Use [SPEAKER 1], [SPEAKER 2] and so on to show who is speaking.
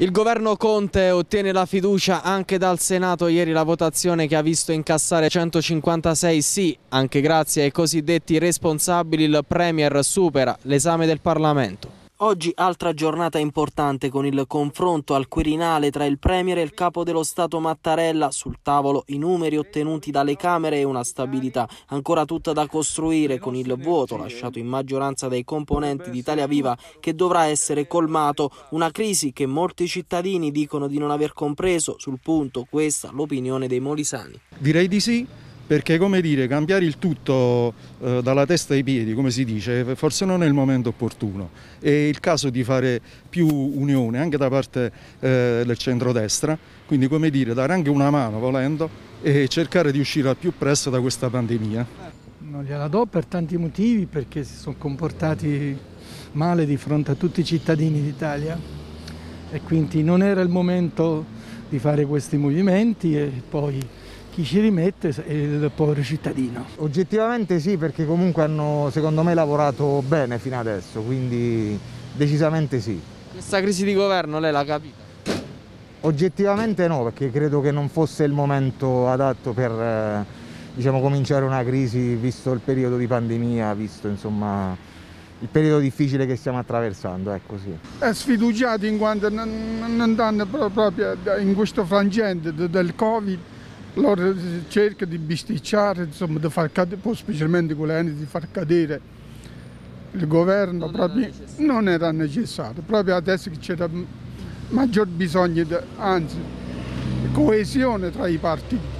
[SPEAKER 1] Il governo Conte ottiene la fiducia anche dal Senato ieri la votazione che ha visto incassare 156 sì, anche grazie ai cosiddetti responsabili il Premier supera l'esame del Parlamento. Oggi altra giornata importante con il confronto al Quirinale tra il Premier e il Capo dello Stato Mattarella. Sul tavolo i numeri ottenuti dalle Camere e una stabilità ancora tutta da costruire con il vuoto lasciato in maggioranza dai componenti di Italia Viva che dovrà essere colmato. Una crisi che molti cittadini dicono di non aver compreso. Sul punto questa l'opinione dei Molisani.
[SPEAKER 2] Direi di sì perché come dire, cambiare il tutto eh, dalla testa ai piedi, come si dice, forse non è il momento opportuno. È il caso di fare più unione anche da parte eh, del centrodestra, quindi come dire, dare anche una mano volendo e cercare di uscire al più presto da questa pandemia.
[SPEAKER 3] Non gliela do per tanti motivi, perché si sono comportati male di fronte a tutti i cittadini d'Italia e quindi non era il momento di fare questi movimenti e poi chi ci rimette è il povero cittadino.
[SPEAKER 4] Oggettivamente sì, perché comunque hanno secondo me lavorato bene fino adesso, quindi decisamente sì.
[SPEAKER 1] Questa crisi di governo lei l'ha capita?
[SPEAKER 4] Oggettivamente no, perché credo che non fosse il momento adatto per eh, diciamo, cominciare una crisi, visto il periodo di pandemia, visto insomma, il periodo difficile che stiamo attraversando. Ecco, sì.
[SPEAKER 5] È sfiduciato in quanto non, non danno proprio in questo frangente del Covid loro cercano di bisticciare, insomma, di far cadere, poi specialmente quell'anno di far cadere il governo, non, proprio, era, non era necessario, proprio adesso che c'era maggior bisogno, di, anzi, coesione tra i partiti.